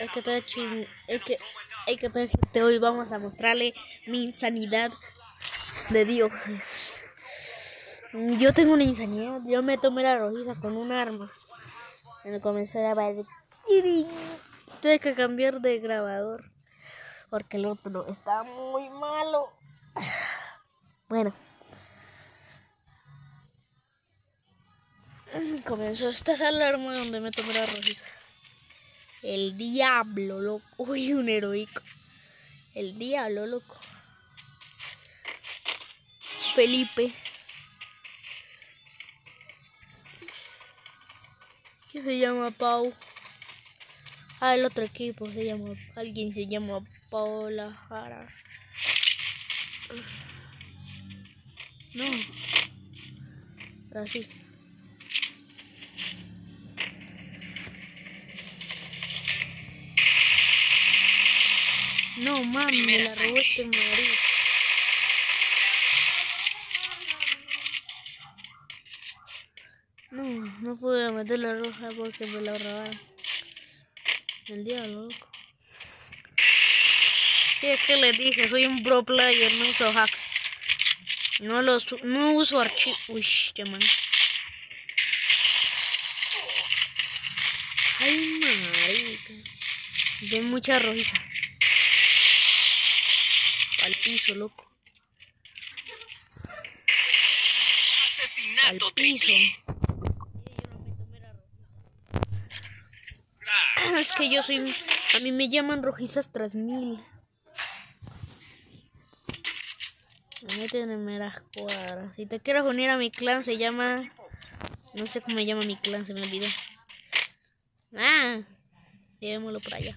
es que te chin, es que hay que hoy vamos a mostrarle mi insanidad de dioses. Yo tengo una insanidad, yo me tomé la rojiza con un arma. Me comencé a ver Tuve que cambiar de grabador porque el otro está muy malo. Bueno. Comenzó esta alarma donde me tomé la rojiza. El diablo, loco. Uy, un heroico. El diablo, loco. Felipe. ¿Qué se llama Pau? Ah, el otro equipo se llama. Alguien se llama Paola Jara. No. Brasil. No, mami, me la robó este marido. No, no pude meter la roja porque me la robaron. El diablo, loco. Sí, es que le dije, soy un pro player, no uso hacks. No los no uso archivos. Uy, qué man. Ay, marica. De mucha rojiza. Al piso, loco. Al piso. Es que yo soy... A mí me llaman rojizas 3000. Méteme las cuadras. Si te quieres unir a mi clan, se llama... No sé cómo me llama mi clan, se me olvidó. Ah, llevémoslo por allá.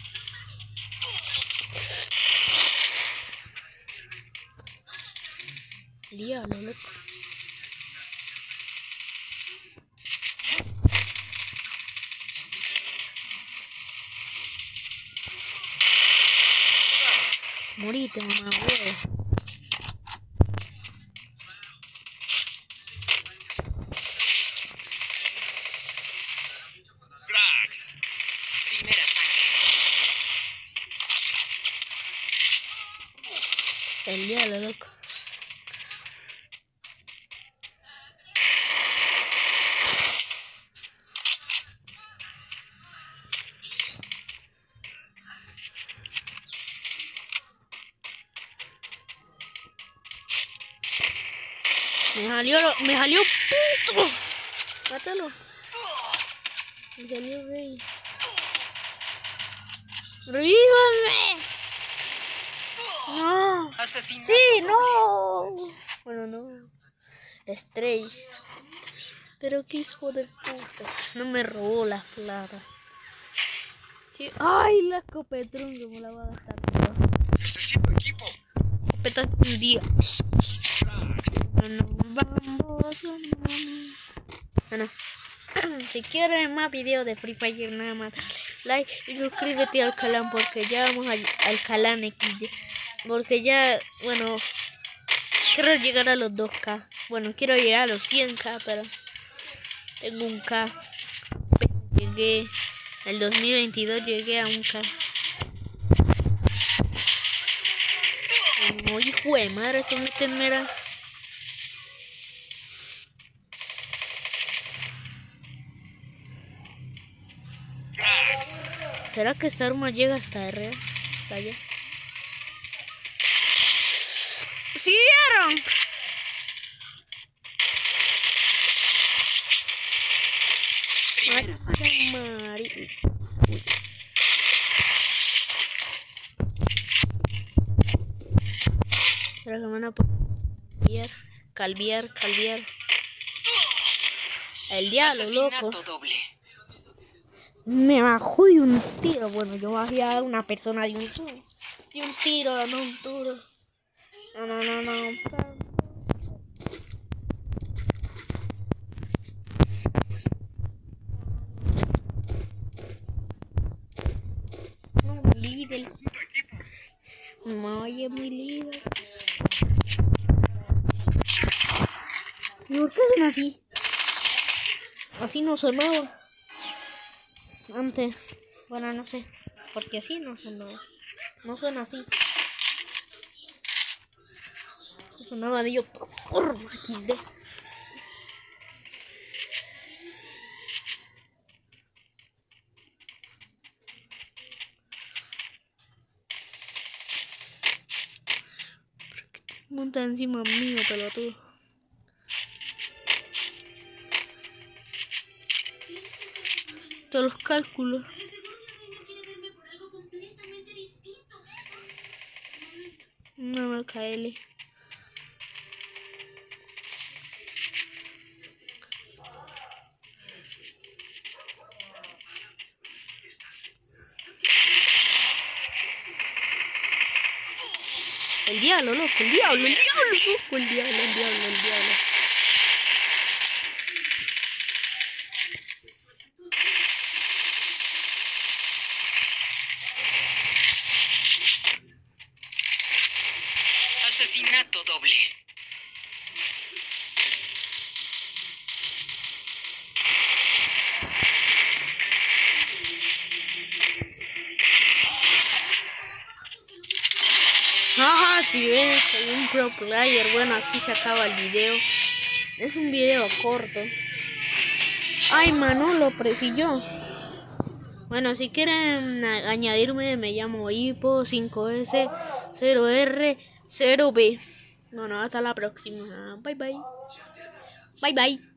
Diablo, loco. Morite, mamá, huevo. El diablo, loco. Me salió, me salió puto. Mátalo. Me salió gay. ¡Revívame! No. Sí, no. Bueno, no. Stray. Pero qué hijo de puta. No me robó la plata. Ay, la escopetrón que me la va a gastar. Necesito equipo. Escopeta un día. Vamos, bueno, si quieres más videos de Free Fire, nada más like y suscríbete al canal porque ya vamos al, al canal XD. Porque ya, bueno, quiero llegar a los 2K. Bueno, quiero llegar a los 100K, pero tengo un K. Llegué, el 2022 llegué a un K. No, hijo de madre, esto me temera. ¿Será que esta arma llega hasta R? Hasta allá. ¿Sí vieron? Pero se van a calviar, calviar, calviar. El diablo, loco. Me bajó de un tiro. Bueno, yo bajé a una persona de un tiro. De un tiro, no un tiro. No, no, no, no. No, líder. No, oye, mi líder. ¿Y por qué son así? Así no sonaba. Antes. Bueno, no sé. Porque así no sonaba. No suena así. Sonaba de otra forma. XD. Monta encima mío, pelotudo. Los cálculos. No me cae. El diablo, loco, el diablo, el diablo, loco, el diablo, el diablo, el diablo. Asesinato doble. Ajá, si ven, soy un pro player. Bueno, aquí se acaba el video. Es un video corto. Ay, mano, lo yo. Bueno, si quieren añadirme, me llamo Hipo 5S 0R 0B. Bueno, hasta la próxima. Bye bye. Bye bye.